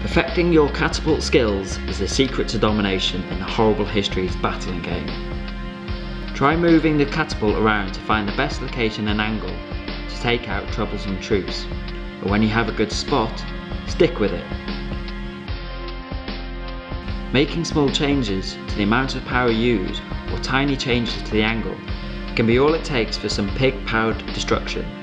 Perfecting your catapult skills is the secret to domination in the horrible histories battling game. Try moving the catapult around to find the best location and angle to take out troublesome troops, but when you have a good spot, stick with it. Making small changes to the amount of power used or tiny changes to the angle can be all it takes for some pig-powered destruction